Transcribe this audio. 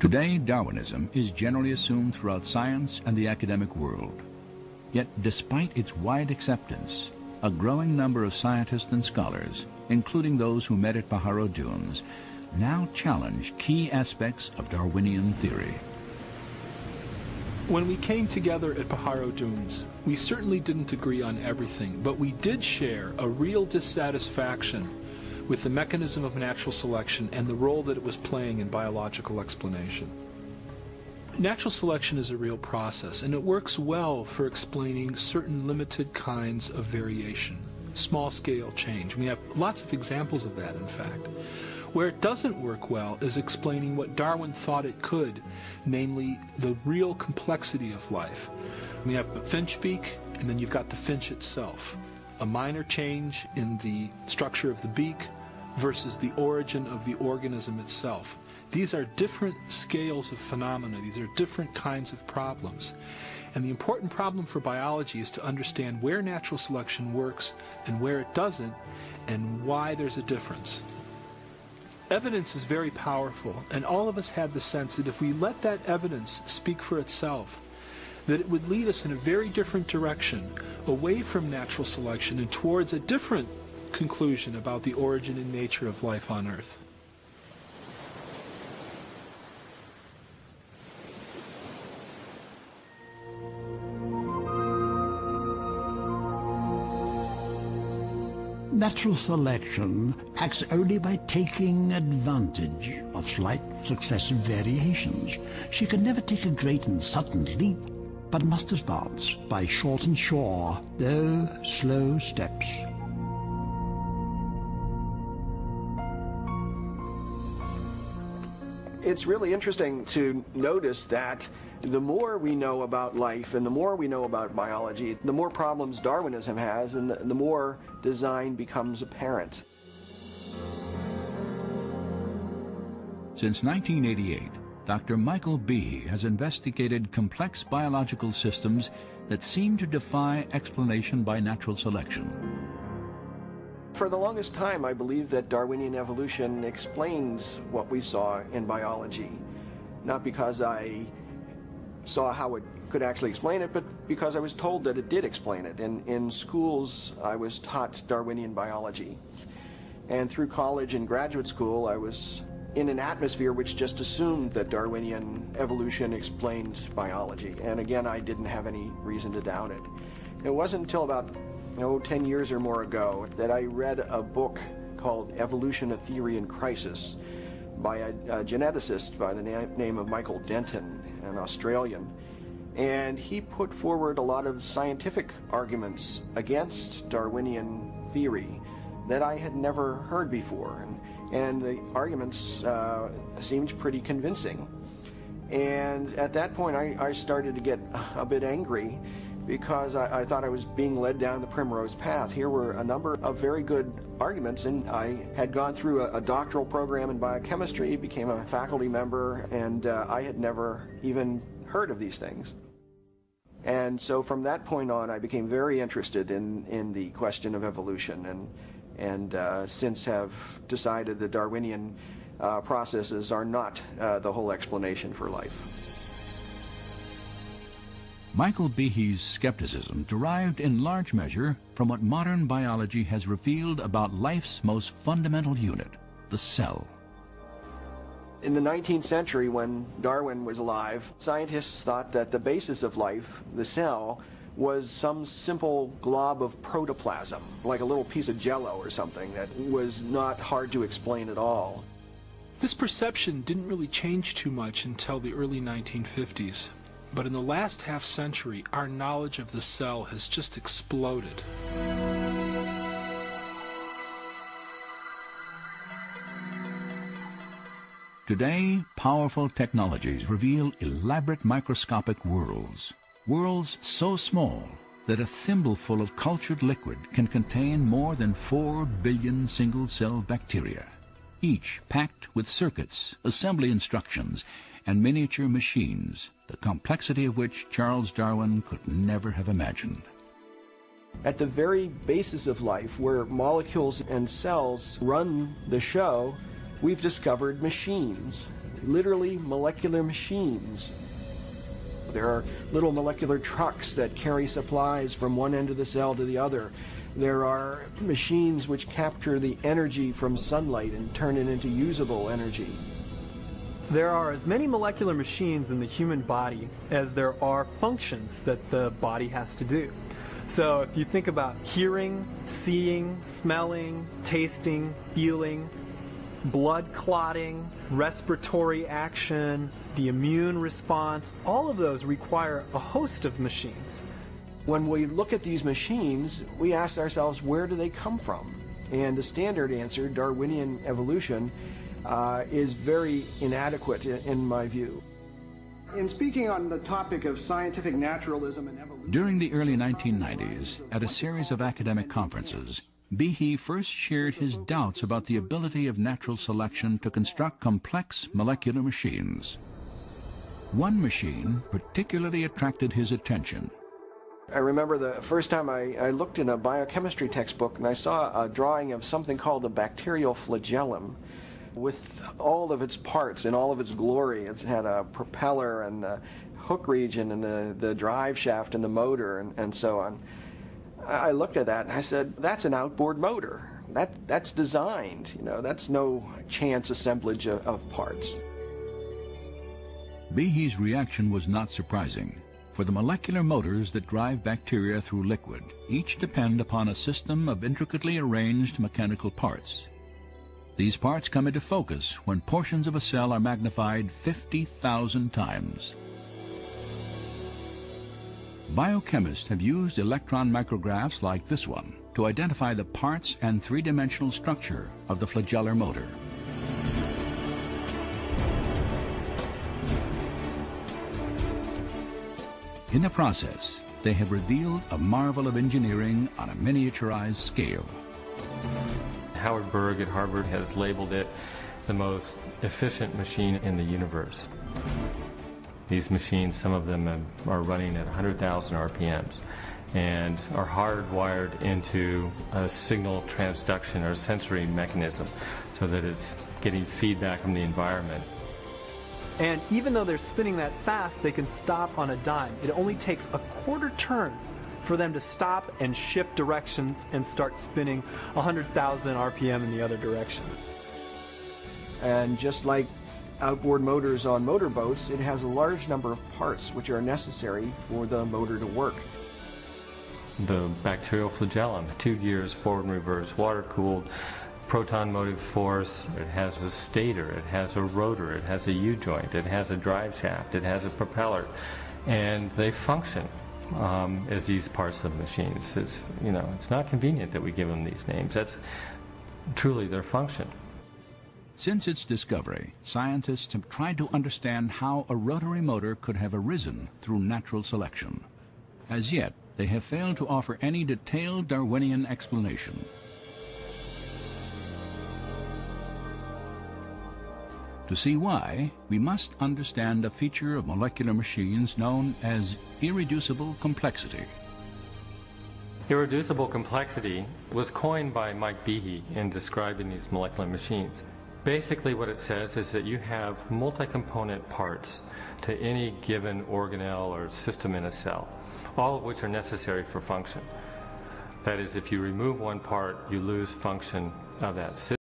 Today, Darwinism is generally assumed throughout science and the academic world. Yet, despite its wide acceptance, a growing number of scientists and scholars, including those who met at Pajaro Dunes, now challenge key aspects of Darwinian theory. When we came together at Pajaro Dunes, we certainly didn't agree on everything, but we did share a real dissatisfaction with the mechanism of natural selection and the role that it was playing in biological explanation. Natural selection is a real process, and it works well for explaining certain limited kinds of variation, small scale change. We have lots of examples of that, in fact. Where it doesn't work well is explaining what Darwin thought it could, namely the real complexity of life. We have the finch beak, and then you've got the finch itself. A minor change in the structure of the beak versus the origin of the organism itself. These are different scales of phenomena. These are different kinds of problems. And the important problem for biology is to understand where natural selection works and where it doesn't and why there's a difference. Evidence is very powerful, and all of us had the sense that if we let that evidence speak for itself, that it would lead us in a very different direction, away from natural selection and towards a different conclusion about the origin and nature of life on Earth. Natural selection acts only by taking advantage of slight successive variations. She can never take a great and sudden leap, but must advance by short and sure, though slow steps. It's really interesting to notice that the more we know about life and the more we know about biology, the more problems Darwinism has and the, more design becomes apparent. Since 1988, Dr. Michael Behe has investigated complex biological systems that seem to defy explanation by natural selection. For the longest time, I believed that Darwinian evolution explains what we saw in biology. Not because I saw how it could actually explain it, but because I was told that it did explain it. And in schools, I was taught Darwinian biology. And through college and graduate school, I was in an atmosphere which just assumed that Darwinian evolution explained biology. And again, I didn't have any reason to doubt it. It wasn't until about oh, 10 years or more ago that I read a book called Evolution, a Theory in Crisis by a, a geneticist by the na name of Michael Denton an Australian. And he put forward a lot of scientific arguments against Darwinian theory that I had never heard before. And, and the arguments uh, seemed pretty convincing. And at that point, I, I started to get a bit angry because I, I, thought I was being led down the primrose path. Here were a number of very good arguments, and I had gone through a, a doctoral program in biochemistry, became a faculty member, and uh, I had never even heard of these things. And so from that point on, I became very interested in, in the question of evolution, and, and uh, since have decided that Darwinian uh, processes are not uh, the whole explanation for life. Michael Behe's skepticism derived in large measure from what modern biology has revealed about life's most fundamental unit, the cell. In the 19th century, when Darwin was alive, scientists thought that the basis of life, the cell, was some simple glob of protoplasm, like a little piece of jello or something that was not hard to explain at all. This perception didn't really change too much until the early 1950s. But in the last half century, our knowledge of the cell has just exploded. Today, powerful technologies reveal elaborate microscopic worlds. Worlds so small that a thimbleful of cultured liquid can contain more than 4 billion single-cell bacteria, each packed with circuits, assembly instructions, and miniature machines the complexity of which Charles Darwin could never have imagined. At the very basis of life, where molecules and cells run the show, we've discovered machines. literally molecular machines. There are little molecular trucks that carry supplies from one end of the cell to the other. There are machines which capture the energy from sunlight and turn it into usable energy. There are as many molecular machines in the human body as there are functions that the body has to do. So if you think about hearing, seeing, smelling, tasting, feeling, blood clotting, respiratory action, the immune response, all of those require a host of machines. When we look at these machines, we ask ourselves, where do they come from? And the standard answer, Darwinian evolution, uh, is very inadequate in my view. In speaking on the topic of scientific naturalism and evolution... During the early 1990s, at a series of academic conferences, Behe first shared his doubts about the ability of natural selection to construct complex molecular machines. One machine particularly attracted his attention. I remember the first time I, I, looked in a biochemistry textbook and I saw a drawing of something called a bacterial flagellum with all of its parts in all of its glory. It had a propeller and the hook region and the, the drive shaft and the motor and, and so on. I looked at that and I said, that's an outboard motor. That, that's designed, you know, that's no chance assemblage of, of parts. Behe's reaction was not surprising, for the molecular motors that drive bacteria through liquid each depend upon a system of intricately arranged mechanical parts. These parts come into focus when portions of a cell are magnified 50,000 times. Biochemists have used electron micrographs like this one to identify the parts and three-dimensional structure of the flagellar motor. In the process, they have revealed a marvel of engineering on a miniaturized scale. Howard Berg at Harvard has labeled it the most efficient machine in the universe. These machines, some of them are running at 100,000 RPMs and are hardwired into a signal transduction or sensory mechanism so that it's getting feedback from the environment. And even though they're spinning that fast, they can stop on a dime. It only takes a quarter turn for them to stop and shift directions and start spinning 100,000 RPM in the other direction. And just like outboard motors on motorboats, it has a large number of parts which are necessary for the motor to work. The bacterial flagellum, two gears, forward and reverse, water cooled, proton motive force, it has a stator, it has a rotor, it has a U-joint, it has a drive shaft, it has a propeller, and they function um, as these parts of machines. It's, you know, it's not convenient that we give them these names. That's truly their function. Since its discovery, scientists have tried to understand how a rotary motor could have arisen through natural selection. As yet, they have failed to offer any detailed Darwinian explanation. To see why, we must understand a feature of molecular machines known as irreducible complexity. Irreducible complexity was coined by Mike Behe in describing these molecular machines. Basically what it says is that you have multi-component parts to any given organelle or system in a cell, all of which are necessary for function. That is, if you remove one part, you lose function of that system.